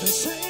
They say